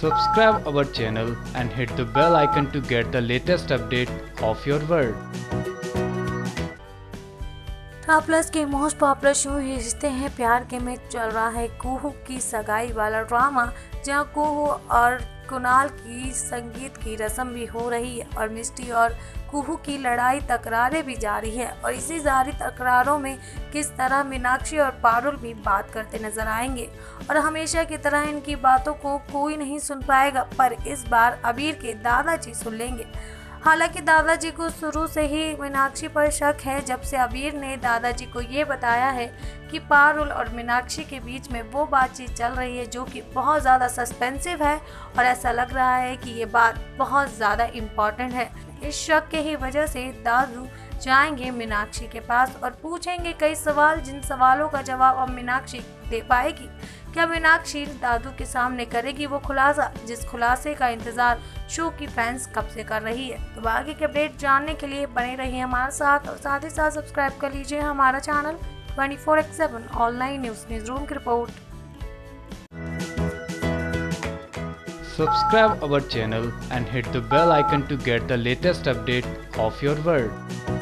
Subscribe our channel and hit the bell icon to get the latest update of your world. Top plus के most popular show ये रिश्ते हैं प्यार के में चल रहा है कुहू की सगाई वाला ड्रामा जहाँ कुहू और कुणाल की संगीत की रस्म भी हो रही है और मिस्टी और कुहू की लड़ाई तकरारें भी जारी है और इसी जारी तकरारों में किस तरह मीनाक्षी और पारुल भी बात करते नज़र आएँगे। और हमेशा की तरह इनकी बातों को कोई नहीं सुन पाएगा, पर इस बार अबीर के दादाजी सुन लेंगे। हालाँकि दादाजी को शुरू से ही मीनाक्षी पर शक है, जब से अबीर ने दादाजी को ये बताया है कि पारुल और मीनाक्षी के बीच में वो बातचीत चल रही है जो कि बहुत ज़्यादा सस्पेंसिव है और ऐसा लग रहा है कि ये बात बहुत ज़्यादा इंपॉर्टेंट है। इस शक के ही वजह से दादू जाएँगे मीनाक्षी के पास और पूछेंगे कई सवाल, जिन सवालों का जवाब अब मीनाक्षी दे पाएगी। क्या मीनाक्षी दादू के सामने करेगी वो खुलासा, जिस खुलासे का इंतज़ार शो की फैंस कब से कर रही है? तो आगे के अपडेट जानने के लिए बने रहिए हमारे साथ और साथ ही साथ सब्सक्राइब कर लीजिए हमारा channel twenty four X seven online news news room की report. Subscribe our channel and hit the bell icon to get the latest update of your world.